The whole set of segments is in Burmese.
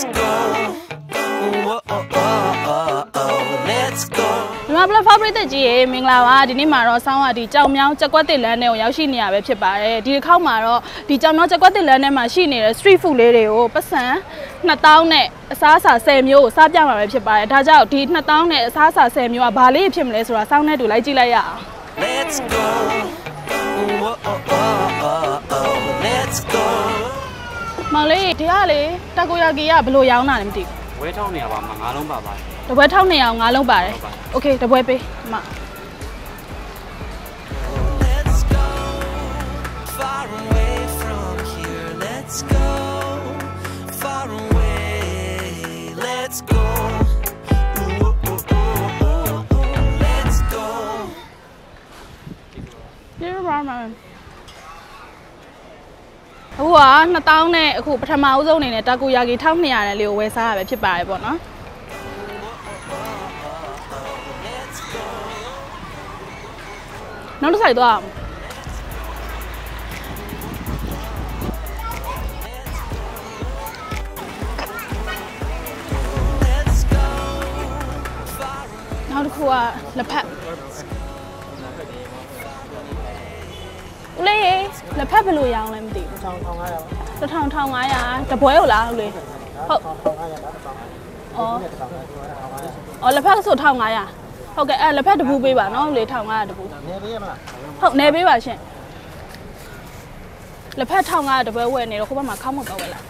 Let's go. Whoa, oh, oh, oh, oh. Let's go. မြန်မာ platform ပရိသတ်ကြီးရေမင်္ဂလာပါဒီနေ့မှာတော့ဆောင်းကဒီကြောင်မြောင်းချက်ကွက်တစ်လမ်းထဲကိုရောက်ရှိနေရပဲဖြစ်ပါတယ်ဒီတစ်ခေါက်မှာတော့ဒီကြောင်မြောင်းချက်ကွက်တစ်လမ်းထဲမှာရှိနေတဲ့ street food လေးတွေကိုပတ်စံ2000နဲ့အစားအစာ10မျိုးကိုစားပြမှာပဲဖြစ်ပါတယ်ဒါကြောင့်ဒီ2000နဲ့အစားအစာ10မျိုးကဘာလေးဖြစ်မလဲဆိုတာစောင်းနဲ့တူလိုက်ကြည့်လိုက်ရအောင် Let's go. မောင်လေးဒီကလေတာကိုယာကီကဘယ်လိုရောင်းတာလဲမသိ ဝဲထောင်းနေရပါမှာငါးလုံးပါပါ ဘူးတပွဲထောင်းနေအောင်ငါးလုံးပါတယ်โอเคတပွဲပေးဒီမှာ Let's go. Far away from here. Let's go. Far away. Let's go. Whoa, oh, oh, oh, oh. Let's go. ပြေးပါမယ် အခုက2000နဲ့အခုပထမဦးဆုံးအနေနဲ့တာကိုယာကီ1200နဲ့လေးကိုဝယ်စားရပဲဖြစ်ပါတယ်ပေါ့နော်နောက်တစ်ဆိုင်တော့အောင်နောက်တစ်ခုကလက်ဖက်ဦးလေးရေလက်ဖက်ဘယ်လိုရောင်းလဲမသိ ဘူးထောင်ထောင်900ပါတစ်ထောင်ထောင်900တပွဲဟုတ်လားဦးလေးဟုတ်ထောင်900ပါတောင်ဩနဲ့တောင်နဲ့ထောင်900ဩလက်ဖက်ဆို1500ဟုတ်ကဲ့အဲလက်ဖက်တစ်ပူပေးပါနော်ဦးလေး1500တစ်ပူနေပေးရမလားဟုတ်နေပေးပါရှင်လက်ဖက်1500တပွဲဝယ်နေတော့ခုဘက်မှာခေါင်းမတော့ဝယ်လိုက်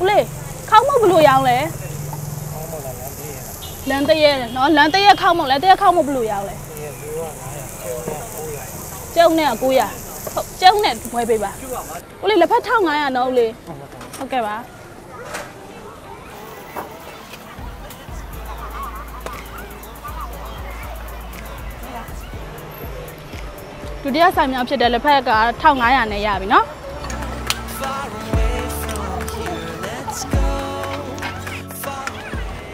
ဦးလေးခေါင်းမဘယ်လိုရောင်းလဲလမ်းတရဲနော်လမ်းတရဲခေါင်းမလမ်းတရဲခေါင်းမဘယ်လိုရောင်းလဲ ကျုံနဲ့900ဟုတ်ကျုံနဲ့ဝယ်ပေးပါဦးလေးလက်ဖက်1500နော်ဦးလေးဟုတ်ကဲ့ပါဒုတိယဆိုင်မြောက်ဖြစ်တဲ့လက်ဖက်က1500နဲ့ရပြီနော် Far away from here. Let's go.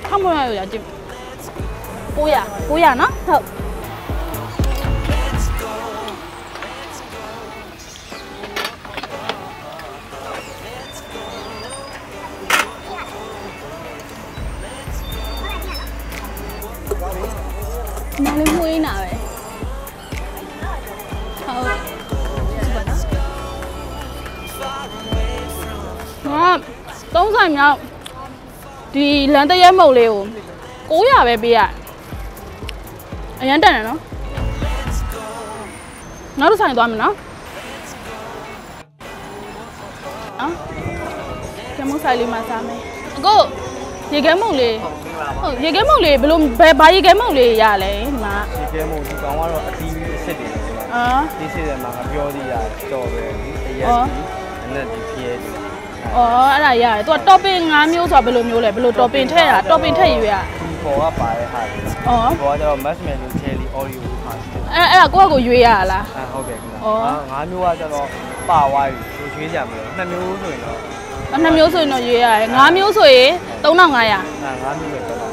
ထောက်မရရကြည့်900 900နော်ဟုတ် ဟာသုံးဆိုင်မြောက်ဒီလန်တရဲမုတ်လေးကို900ပဲပေးရအရန်တန်တယ်နော်နောက်တစ်ဆိုင်သွားမယ်နော်နော်ကျမဆိုင်လေးမှာစားမယ်အကိုရေခဲမုတ်လေးဟုတ်ရေခဲမုတ်လေးဘယ်လိုဘယ်ဘာရေခဲမုတ်လေးရလဲဒီမှာဒီကဲမို့ဒီကောင်ကတော့အတီးအစ်စ်တွေပဲဒီမှာအာဒီစစ်တယ်မှာငါပြောသေးရတယ်တော်ပဲဒီအရက်အော်ဒီအနက်ဒီဖျဲဒီ။ အော်အဲ့ဒါရတယ်။ तू က topping 5မျိုးဆိုတာဘယ်လိုမျိုးလဲ။ဘယ်လို topping ထည့်တာ topping ထည့်ရွေးရဒီပေါ်ကပါတဲ့ဟာတွေ။အော်ဒီပေါ်ကကျတော့ marshmallow jelly oreo ဟာရှိတယ်အဲ့အဲ့ဒါကိုယ့်အကိုရွေးရလားအဲဟုတ်ကဲ့ခင်ဗျာအော်ငါငါးမျိုးကကျတော့ပါဝါးယူရွှေ့ကြမလို့နှစ်မျိုးဆိုရင်တော့။အဲ့နှစ်မျိုးဆိုရင်တော့ရွေးရတယ်။5မျိုးဆိုရင်3500အဲငါးမျိုးပဲတော့အဲ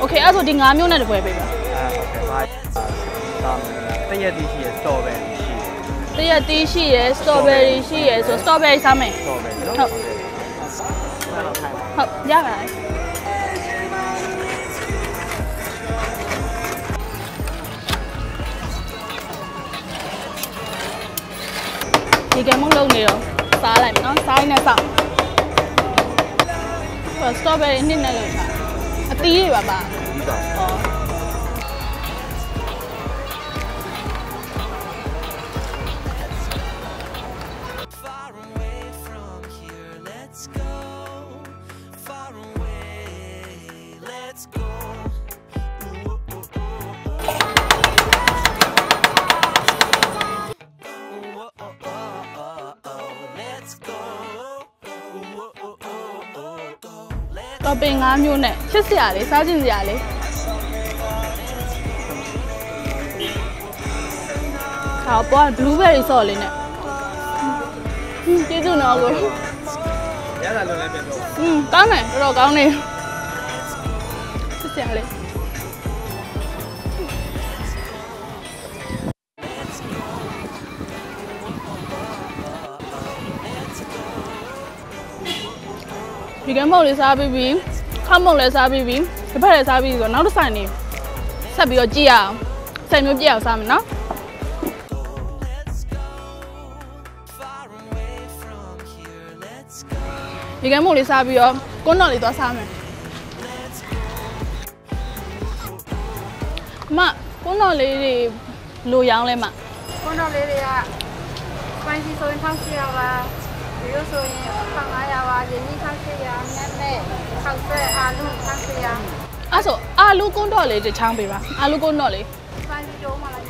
။ Okay အဲ့ဒါဆိုဒီ5မျိုးနဲ့တပွဲပေးပါဟုတ်ကဲ့ပါတာတရက်တီးရှိရ strawberry ရှိတယ်။ တရက်တီးရှိရယ် strawberry ရှိရယ်ဆို strawberry စားမယ် strawberry နော်ဟုတ်ဟုတ်ကဲ့အဲ့တော့ထိုင်ပါ။ဟုတ်ရပါတယ်။ဒီကဲမုံလုံးနေတော့စားလိုက်မယ်နော်။စားရင်းနဲ့စား။ဟို strawberry နှစ်နဲ့လို့ထား။အသီးတွေပါပါ။ဒီကော ပင်၅မျိုးနဲ့ချစ်စရာလေးစားခြင်းစရာလေးဟောပေါ် blueberry sauce လေးနဲ့ဟင်းကျေးဇူးနော်ကိုရတာလုံးလည်းပြန်တော့ဟင်းကောင်းတယ်တော်တော်ကောင်းနေချစ်စ ရာလေးဒီကမ္မောက်လေးစားပြီးပြီးခမောက်လည်းစားပြီးပြီးဒီဘက်လည်းစားပြီးဆိုတော့နောက်တစ်ဆိုင်နေဆက်ပြီးတော့ကြည့်ရအောင်ဆယ်မျိုးပြည့်အောင်စားမယ်နော်ဒီကမ္မောက်လေးစားပြီးတော့ကွန်းတော်လေးသွားစားမယ် အမကွန်းတော်လေးတွေလိုရောင်းလဲမကွန်းတော်လေးတွေက spicy ဆိုရင်1800ပါဒီလိုဆိုရင်1500ပါရင်းနှီး1800နဲ့နဲ့ခောက်ဆွဲအာလူ1800အဲ့ဆိုအာလူကွန်းတော်လေးတစ်ချောင်းပေးပါအာလူကွန်းတော်လေး spicy တိုးမှလိုက်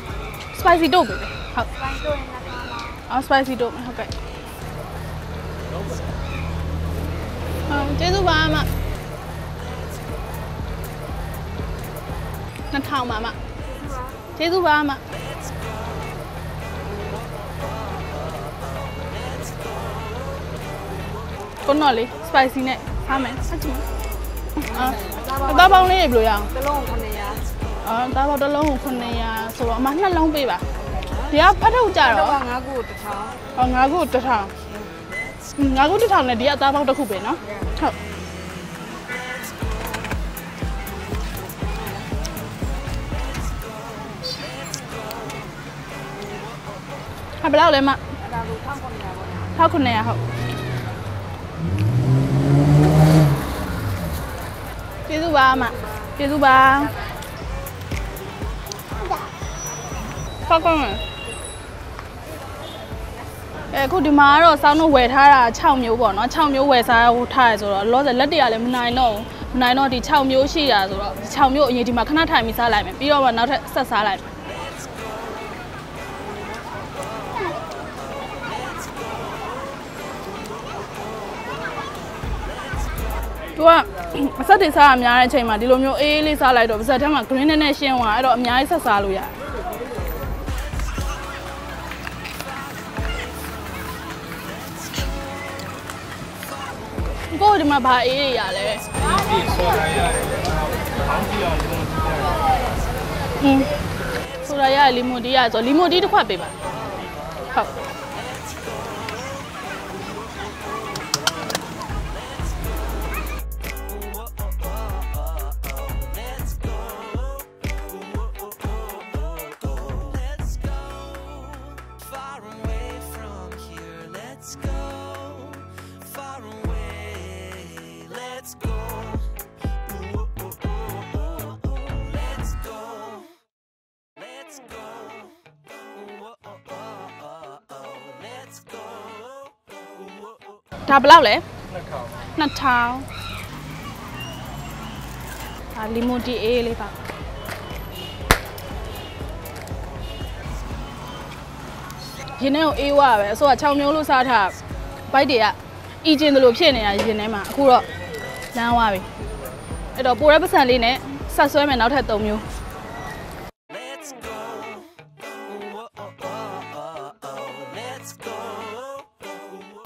spicy တို့ပေးမယ်ဟုတ် spicy တိုးရင်လည်းထားပါအော် spicy တို့မယ်ဟုတ်ကဲ့ဟုတ်ကျေးဇူးပါအမ နှစ်ထောင်ပါအမကျေးဇူးပါအမကွန်းတော်လေး spicy နဲ့စားမယ်ဆက်ချင်အာအသားပေါင်းလေးဘယ်လိုရအောင်တလုံး900အော်သားပေါင်းတစ်လုံးကို900ဆိုတော့အမနှစ်လုံးပေးပါဒီကဖတ်ထုတ်ကြတော့တော့ငါးခုတစ်ထောင်ဟောငါးခုတစ်ထောင်ငါးခုတစ်ထောင်နဲ့ဒီကအသားပေါင်းတစ်ခုပဲနော်ဟုတ် ဟာဘယ်လောက်လဲမအဲ့ဒါကို1900ပေါ့1900ဟုတ်ကျေးဇူးပါမကျေးဇူးပါဖောက်ကောင်းလားအဲခုဒီမှာကတော့စောင်းတို့ဝယ်ထားတာ6မျိုးပေါ့နော်6မျိုးဝယ်စားထားရဆိုတော့လောဆယ်လက်တရလည်းမနိုင်တော့ဘူးမနိုင်တော့ဒီ6မျိုးရှိတာဆိုတော့6မျိုးအရင်ဒီမှာခဏထိုင်ပြီးစားလိုက်မယ်ပြီးတော့မှနောက်ထပ်ဆက်စားလိုက်မယ် သူကအဆက်တွေစားရများတဲ့အချိန်မှာဒီလိုမျိုးအေးအေးလေးစားလိုက်တော့ပါဇက်ထဲမှာ green နဲ့နဲ့ရှင်းသွားအဲ့တော့အများကြီးဆက်စားလို့ရတယ်ကိုဒီမှာဘာအေးတွေရလဲအေးဆော်ရရတယ်ဘောင်းပြအောင်ဆိုရရလီမိုတီရဆိုလီမိုတီတစ်ခွက်ပေးပါဟုတ် ဒါဘယ်လောက်လဲ2000 2000ဒါလီမိုတီအေးလေးပါရင်းထဲကိုအေးဝပဲအစိုးက6မျိုးလို့စားထားဘိုက်တွေကအီဂျင်တလို့ဖြစ်နေတာရင်းထဲမှာအခုတော့လမ်းသွားပြီအဲ့တော့ပိုရဲပစံလေးနဲ့ဆက်ဆွဲမယ်နောက်ထပ်3မျိုး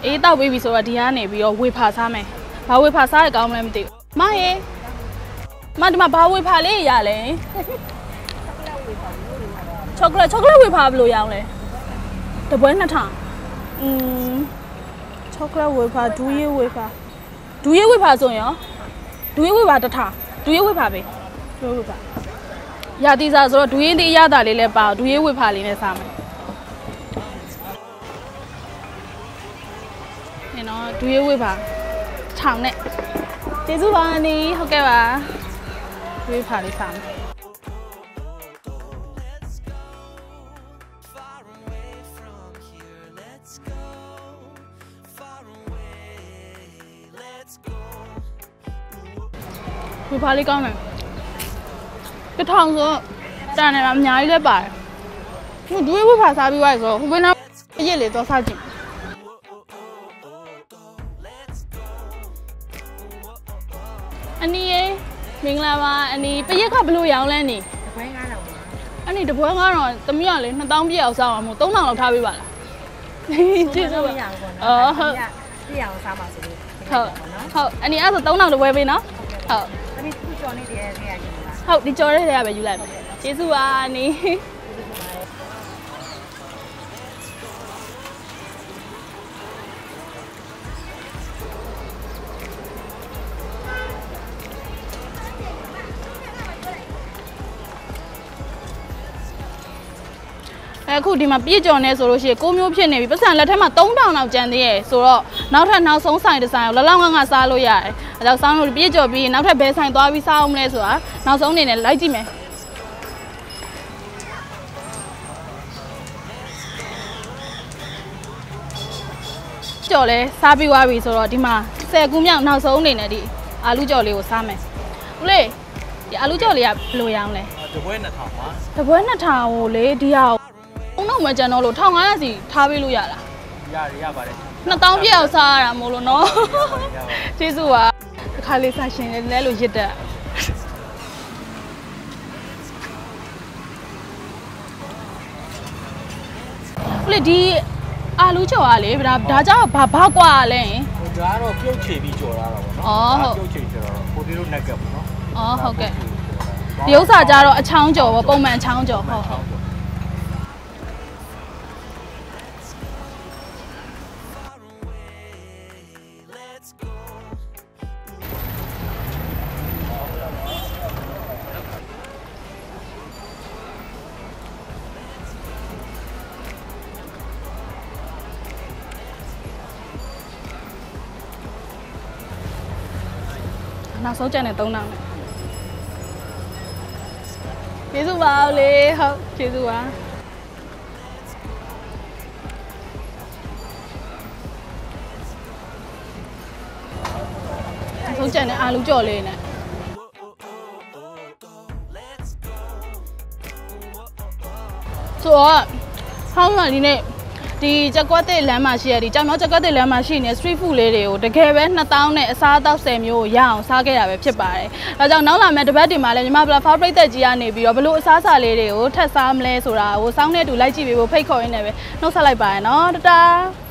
အေးတောက်ပေးပြီဆိုတော့ဒီကနေပြီးတော့ဝေဖာစားမယ်ဘာဝေဖာစားရကောင်းမလဲမသိဘူးမရေမဒီမှာဘာဝေဖာလေးရလဲချောကလက်ချောကလက်ဝေဖာဘယ်လိုရအောင်လဲတပွဲ2000อืมချောကလက်ဝေဖာဒူးရေးဝေဖာဒူးရေးဝေဖာဆိုရင်ရောဒူးရေးဝေဖာတစ်ထောင်ဒူးရေးဝေဖာပဲဒူးရေးဝေဖာရာတီစာဆိုတော့ဒူးရေးသေးအရသာလေးလည်းပါဒူးရေးဝေဖာလေးနဲ့စားမယ် နေတော့ဒူရဲဝေးပါထောင်နဲ့ကျေးဇူးပါအနီဟုတ်ကဲ့ပါဒူရဲဖာလေးစားမယ် Far away from here, let's go. Far away, let's go. ဝေးဖာလေးကောင်းတယ်တစ်ထောင်ဆိုတော့တန်တယ်မှာအများကြီးလည်းပါတယ်ဟိုဒူရဲဝေးဖာစားပြီးသွားပြီဆိုတော့ဟိုဘယ်နာအရက်လေးတော့စားကြည့် အနီရေမင်္ဂလာပါအနီပရက်ကဘလို့ရောင်းလဲနေဘွဲ9000ပါအနီတပွဲကတော့သမီးကလေ2000ပြည့်အောင်စားအောင်မို့3000လောက်ထားပေးပါလားကျေးဇူးပါမရဘူးပေါ့နော်အော်ဟုတ်ပြည့်အောင်စားပါဆိုလို့ဟုတ်ဟုတ်အနီအဲ့ဆို3000တပွဲပေးနော်ဟုတ်တမီးခုကြော်နေတယ်နေရာကြီးလားဟုတ်ဒီကြော်ရဲတွေကပဲယူလိုက်မယ်ကျေးဇူးပါအနီ အခုဒီမှာပြည့်ကျော်နေဆိုလို့ရှိရင်6မျိုးဖြစ်နေပြီပတ်စံလက်ထက်မှာ3000လောက်ကျန်သေးရဲ့ဆိုတော့နောက်ထပ်နောက်ဆုံးဆိုင်တစ်ဆိုင်ကိုလလောက်ငါငါစားလို့ရတယ်အဲကြောင့်စောင်းလို့ပြည့်ကျော်ပြီးရင်နောက်ထပ်ဘယ်ဆိုင်သွားပြီးစားအောင်မလဲဆိုတာနောက်ဆုံးအနေနဲ့လိုက်ကြည့်မယ်ကြော်လဲစားပြီးသွားပြီဆိုတော့ဒီမှာ10ကူးမြောက်နောက်ဆုံးအနေနဲ့ဒီအာလူကြော်လေးကိုစားမယ်ဦးလေးဒီအာလူကြော်လေးကဘယ်လိုရောင်းလဲတပွဲ2000ပါတပွဲ2000ကိုလေဒီဟာ ကိုုံတော့မကြံတော့လို့1500စီထားပေးလို့ရလားရရရပါတယ်2000ပြည့်အောင်စားရတာမို့လို့နော်ရပါတယ်ရပါတယ်ကျေးဇူးပါတစ်ခါလေးစားရှင်လဲလို့ရစ်တက်ဦးလေဒီအာလူကျော်ကလေဒါဒါကြောင့်ဘာဘာကွာလဲဟင်ဟိုဒါကတော့ပြုတ်ချေပြီးကြော်ရတာပေါ့နော်အော်ဟုတ်ပြုတ်ချေဆိုတော့ပိုတီရိုနက်ကပ်ပေါ့နော်အော်ဟုတ်ကဲ့ဒီဥစ္စာကြတော့အချောင်းကျော်ပေါ့ပုံမှန်ချောင်းကျော်ဟုတ်ဟုတ် နောက်ဆုံးကြံတဲ့3နောက်နဲ့ကျေးဇူးပါဦးလေဟုတ်ကျေးဇူးပါနောက်ဆုံးကြံတဲ့အာလူကြော်လေးနဲ့ Let's go. ဆိုတော့ဟောင်းကဒီနေ့ ဒီချက်ကွက်တဲ့လမ်းမှာရှိရဒီကြောင်မြောက်ချက်ကွက်တဲ့လမ်းမှာရှိနေ street food လေးတွေကိုတကယ်ပဲ2000နဲ့အစားအသောက်10မျိုးကိုရအောင်စားခဲ့ရပဲဖြစ်ပါတယ်။ဒါကြောင့်နောက်လာမယ့်တပတ်ဒီမှာလည်းညီမ platform ပြိသက်ကြီးကနေပြီးတော့ဘလို့အစားအစာလေးတွေကိုထပ်စားမလဲဆိုတာကိုစောင်းနေတူလိုက်ကြည့်ပေးဖို့ဖိတ်ခေါ်ရင်းနဲ့ပဲနှုတ်ဆက်လိုက်ပါရနော်တတား